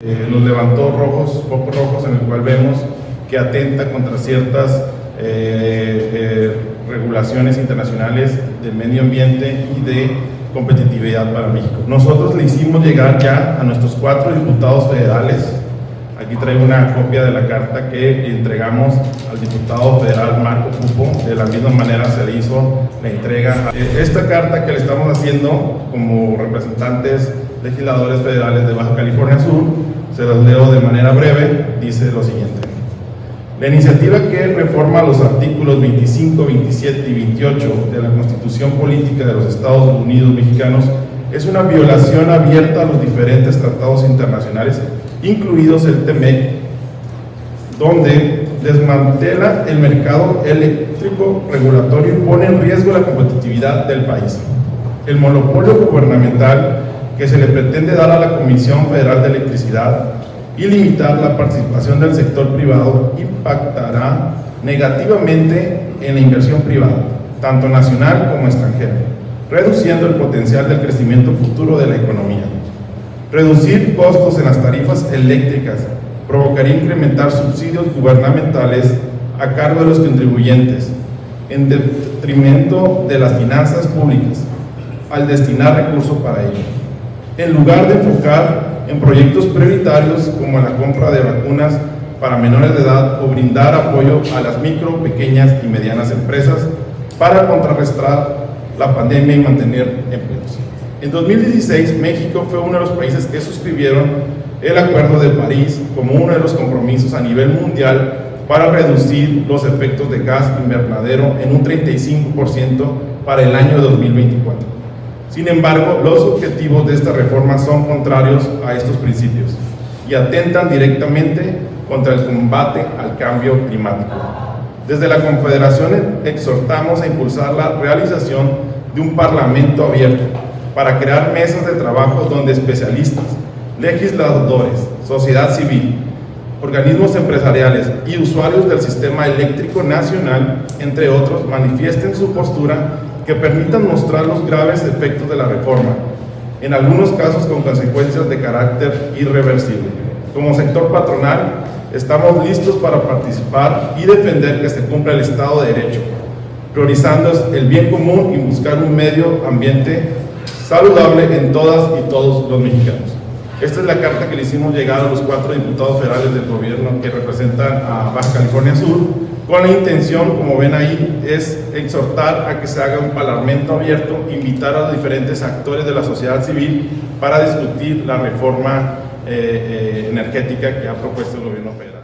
Eh, nos levantó rojos, focos rojos en el cual vemos que atenta contra ciertas eh, eh, regulaciones internacionales del medio ambiente y de competitividad para México. Nosotros le hicimos llegar ya a nuestros cuatro diputados federales, aquí traigo una copia de la carta que entregamos al diputado federal Marco Cupo, de la misma manera se le hizo la entrega. Esta carta que le estamos haciendo como representantes legisladores federales de Baja California Sur, se los leo de manera breve, dice lo siguiente. La iniciativa que reforma los artículos 25, 27 y 28 de la Constitución Política de los Estados Unidos Mexicanos es una violación abierta a los diferentes tratados internacionales, incluidos el TMEC, donde desmantela el mercado eléctrico regulatorio y pone en riesgo la competitividad del país. El monopolio gubernamental que se le pretende dar a la Comisión Federal de Electricidad y limitar la participación del sector privado impactará negativamente en la inversión privada, tanto nacional como extranjera, reduciendo el potencial del crecimiento futuro de la economía. Reducir costos en las tarifas eléctricas provocaría incrementar subsidios gubernamentales a cargo de los contribuyentes, en detrimento de las finanzas públicas, al destinar recursos para ello en lugar de enfocar en proyectos prioritarios como la compra de vacunas para menores de edad o brindar apoyo a las micro, pequeñas y medianas empresas para contrarrestar la pandemia y mantener empleos. En 2016, México fue uno de los países que suscribieron el Acuerdo de París como uno de los compromisos a nivel mundial para reducir los efectos de gas invernadero en un 35% para el año 2024. Sin embargo, los objetivos de esta reforma son contrarios a estos principios y atentan directamente contra el combate al cambio climático. Desde la Confederación exhortamos a impulsar la realización de un parlamento abierto para crear mesas de trabajo donde especialistas, legisladores, sociedad civil, organismos empresariales y usuarios del sistema eléctrico nacional, entre otros, manifiesten su postura que permitan mostrar los graves efectos de la reforma, en algunos casos con consecuencias de carácter irreversible. Como sector patronal, estamos listos para participar y defender que se cumpla el Estado de Derecho, priorizando el bien común y buscar un medio ambiente saludable en todas y todos los mexicanos. Esta es la carta que le hicimos llegar a los cuatro diputados federales del gobierno que representan a Baja California Sur con la intención, como ven ahí, es exhortar a que se haga un parlamento abierto, invitar a los diferentes actores de la sociedad civil para discutir la reforma eh, eh, energética que ha propuesto el gobierno federal.